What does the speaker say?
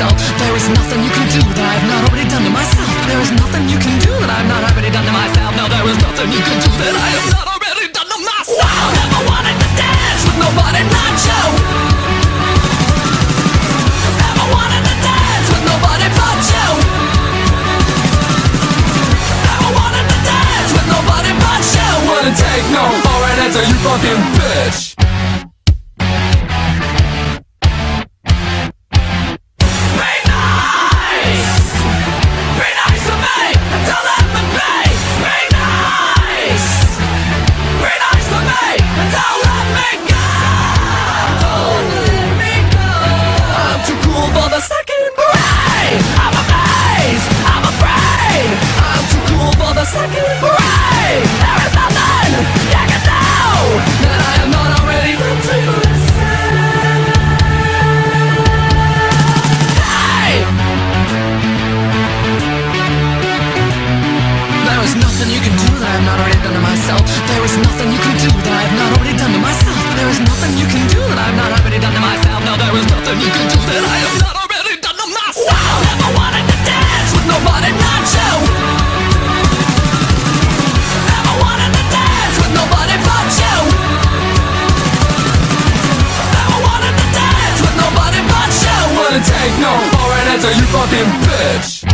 myself. There is nothing you can do that I've not already done to myself. There is nothing you can do that I've not already done to myself. No, there is nothing you can do that I have not already done to myself. Wow. Never wanted to dance with nobody, not you. Never wanted to dance with nobody but you. Never wanted to dance with nobody but you. Wouldn't take no for an answer, you fucking bitch. Myself. There is nothing you can do that I have not already done to myself. There is nothing you can do that I have not already done to myself. No, there is nothing you can do that I have not already done to myself. Never wanted to dance with nobody, not you. Never wanted to dance with nobody but you. Never wanted to dance with nobody but you. Wouldn't take no for an answer, you fucking bitch.